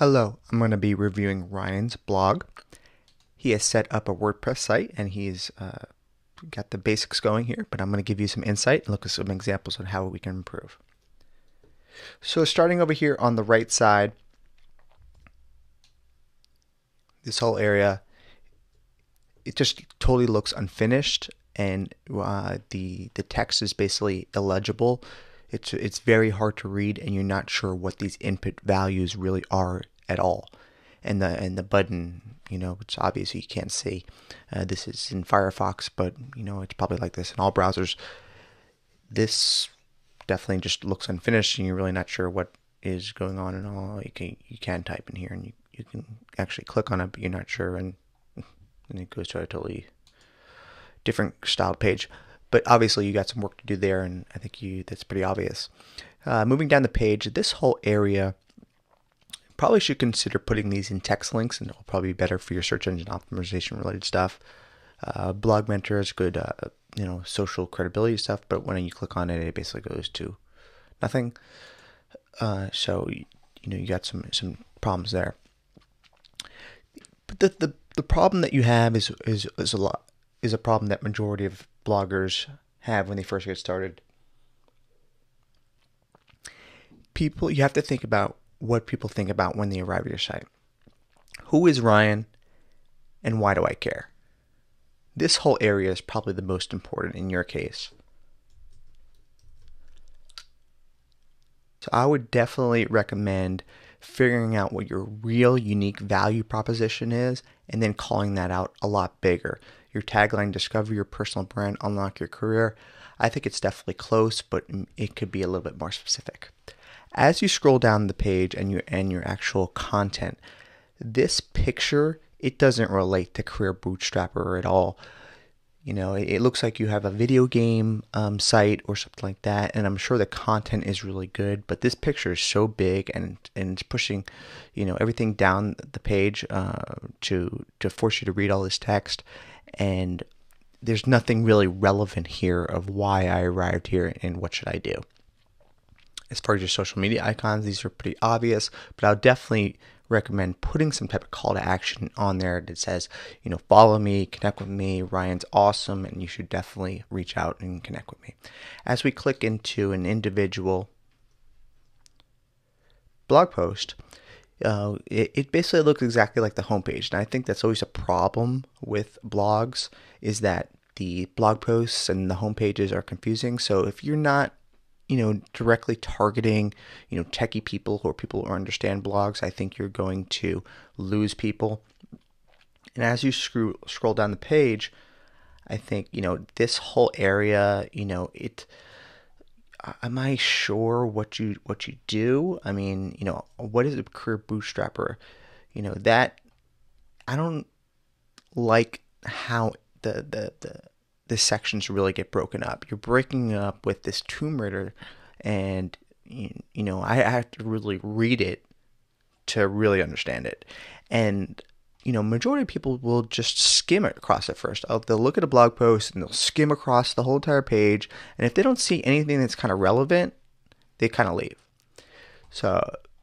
Hello, I'm going to be reviewing Ryan's blog. He has set up a WordPress site and he's uh, got the basics going here, but I'm going to give you some insight and look at some examples on how we can improve. So, starting over here on the right side, this whole area, it just totally looks unfinished and uh, the the text is basically illegible. It's it's very hard to read, and you're not sure what these input values really are at all. And the and the button, you know, it's obvious you can't see. Uh, this is in Firefox, but you know it's probably like this in all browsers. This definitely just looks unfinished, and you're really not sure what is going on and all. You can you can type in here, and you you can actually click on it, but you're not sure, and and it goes to a totally different styled page. But obviously, you got some work to do there, and I think you that's pretty obvious. Uh, moving down the page, this whole area probably should consider putting these in text links, and it'll probably be better for your search engine optimization related stuff. Uh, Blog Mentor is good, uh, you know, social credibility stuff, but when you click on it, it basically goes to nothing. Uh, so you, know you got some some problems there. But the, the the problem that you have is is is a lot is a problem that majority of bloggers have when they first get started. People, you have to think about what people think about when they arrive at your site. Who is Ryan and why do I care? This whole area is probably the most important in your case. So I would definitely recommend figuring out what your real unique value proposition is and then calling that out a lot bigger. Your tagline, discover your personal brand, unlock your career. I think it's definitely close, but it could be a little bit more specific. As you scroll down the page and your and your actual content, this picture it doesn't relate to Career Bootstrapper at all. You know, it, it looks like you have a video game um, site or something like that, and I'm sure the content is really good. But this picture is so big and and it's pushing, you know, everything down the page uh, to to force you to read all this text, and there's nothing really relevant here of why I arrived here and what should I do as far as your social media icons, these are pretty obvious, but I'll definitely recommend putting some type of call to action on there that says, you know, follow me, connect with me, Ryan's awesome, and you should definitely reach out and connect with me. As we click into an individual blog post, uh, it, it basically looks exactly like the homepage. And I think that's always a problem with blogs is that the blog posts and the homepages are confusing. So if you're not you know, directly targeting, you know, techie people or people who understand blogs, I think you're going to lose people. And as you screw, scroll down the page, I think, you know, this whole area, you know, it am I sure what you what you do? I mean, you know, what is a career bootstrapper? You know, that I don't like how the the the the sections really get broken up. You're breaking up with this Tomb Raider, and you, you know I have to really read it to really understand it. And you know, majority of people will just skim it across it first. They'll look at a blog post and they'll skim across the whole entire page, and if they don't see anything that's kind of relevant, they kind of leave. So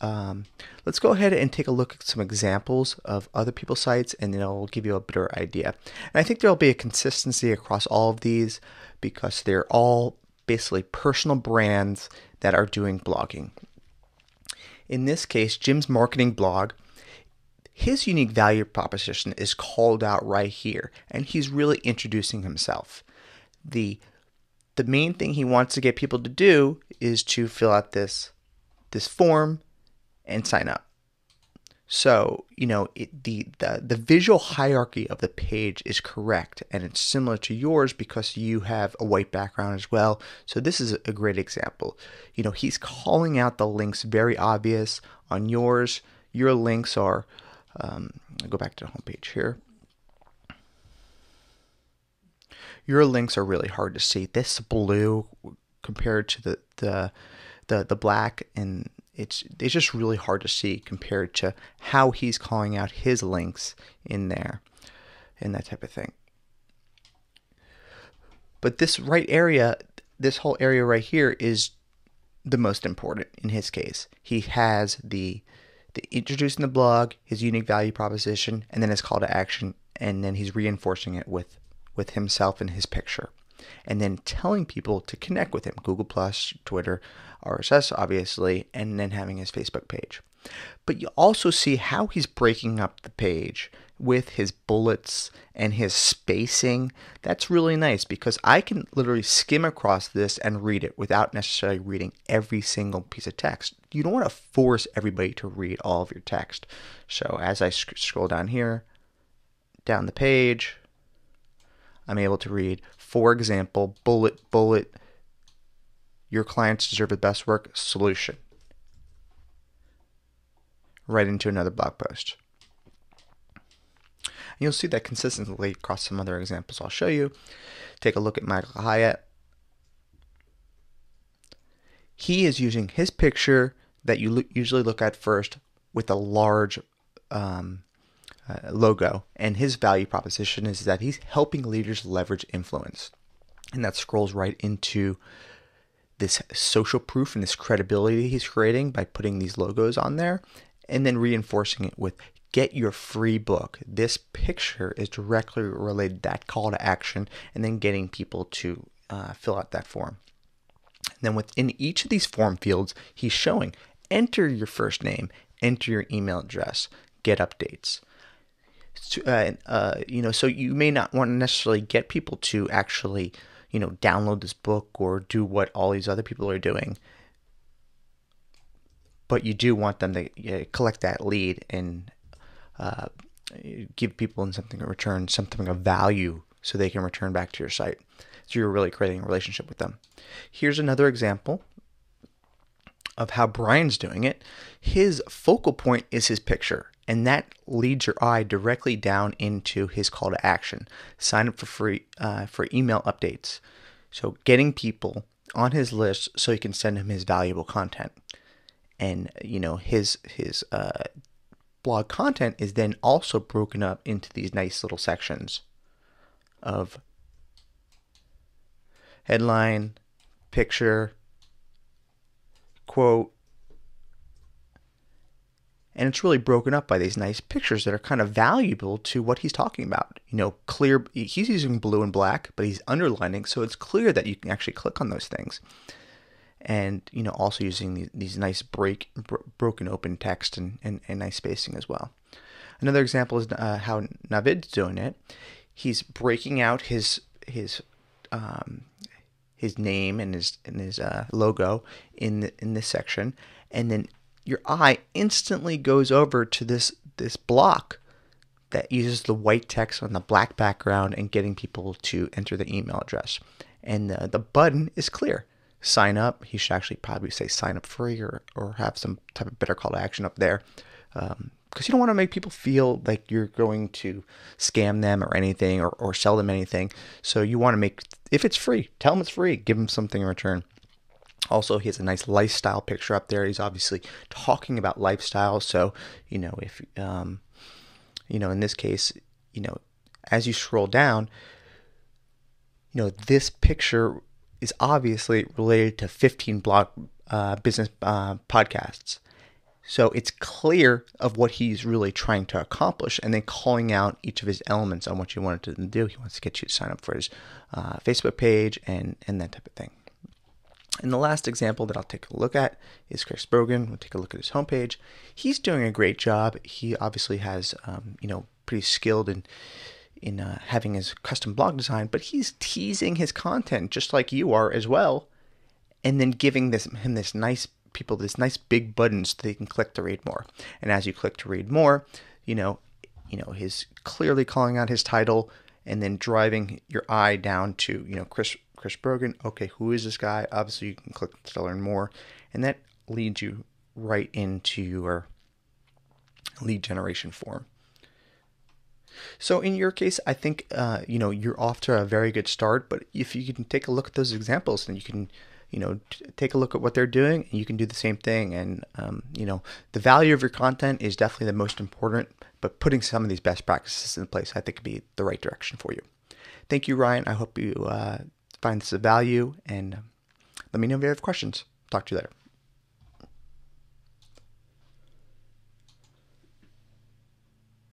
um, let's go ahead and take a look at some examples of other people's sites and then I'll give you a better idea. And I think there'll be a consistency across all of these because they're all basically personal brands that are doing blogging. In this case, Jim's marketing blog, his unique value proposition is called out right here and he's really introducing himself. The the main thing he wants to get people to do is to fill out this this form and sign up. So, you know, it, the, the, the visual hierarchy of the page is correct and it's similar to yours because you have a white background as well. So, this is a great example. You know, he's calling out the links very obvious. On yours, your links are, um, go back to the homepage here. Your links are really hard to see. This blue compared to the, the, the, the black and it's it's just really hard to see compared to how he's calling out his links in there and that type of thing. But this right area, this whole area right here is the most important in his case. He has the the introducing the blog, his unique value proposition, and then his call to action, and then he's reinforcing it with with himself and his picture. And then telling people to connect with him, Google Plus, Twitter, RSS obviously, and then having his Facebook page. But you also see how he's breaking up the page with his bullets and his spacing. That's really nice because I can literally skim across this and read it without necessarily reading every single piece of text. You don't want to force everybody to read all of your text. So as I sc- scroll down here, down the page, I'm able to read, for example, bullet, bullet, your clients deserve the best work solution right into another blog post. And you'll see that consistently across some other examples I'll show you. Take a look at Michael Hyatt. He is using his picture that you usually look at first with a large um, uh, logo, and his value proposition is that he's helping leaders leverage influence. And that scrolls right into this social proof and this credibility he's creating by putting these logos on there and then reinforcing it with get your free book. This picture is directly related to that call to action and then getting people to uh, fill out that form. And then within each of these form fields, he's showing enter your first name, enter your email address, get updates. Uh, uh, you know, so you may not want to necessarily get people to actually, you know, download this book or do what all these other people are doing but you do want them to collect that lead and uh, give people in something in return, something of value, so they can return back to your site. So you're really creating a relationship with them. Here's another example of how Brian's doing it. His focal point is his picture, and that leads your eye directly down into his call to action. Sign up for free uh, for email updates. So getting people on his list so he can send him his valuable content and you know his his uh, blog content is then also broken up into these nice little sections of headline, picture, quote, and it's really broken up by these nice pictures that are kind of valuable to what he's talking about. You know, clear. He's using blue and black, but he's underlining, so it's clear that you can actually click on those things and you know also using these, these nice break bro- broken open text and, and, and, nice spacing as well. Another example is uh, how Navid's doing it. He's breaking out his his um, his name and his and his uh, logo in the, in this section, and then your eye instantly goes over to this this block that uses the white text on the black background and getting people to enter the email address. And the, the button is clear sign up. He should actually probably say sign up free or, or have some type of better call to action up there. Because um, you don't want to make people feel like you're going to scam them or anything or, or sell them anything. So you want to make, if it's free, tell them it's free, give them something in return. Also, he has a nice lifestyle picture up there. He's obviously talking about lifestyle. So, you know, if, um, you know, in this case, you know, as you scroll down, you know, this picture is obviously related to 15 blog uh, business uh, podcasts. So it's clear of what he's really trying to accomplish, and then calling out each of his elements on what you wanted to do. He wants to get you to sign up for his uh, Facebook page and and that type of thing. And the last example that I'll take a look at is Chris Brogan. We'll take a look at his homepage. He's doing a great job. He obviously has, um, you know, pretty skilled in in uh, having his custom blog design, but he's teasing his content just like you are as well, and then giving this him this nice people this nice big button so they can click to read more. And as you click to read more, you know, you know, his clearly calling out his title and then driving your eye down to you know Chris Chris Brogan. Okay, who is this guy? Obviously, you can click to learn more, and that leads you right into your lead generation form. So in your case, I think uh, you know you're off to a very good start. But if you can take a look at those examples, then you can you know take a look at what they're doing, and you can do the same thing. And um, you know the value of your content is definitely the most important. But putting some of these best practices in place, I think, could be the right direction for you. Thank you, Ryan. I hope you uh, find this of value, and let me know if you have questions. Talk to you later.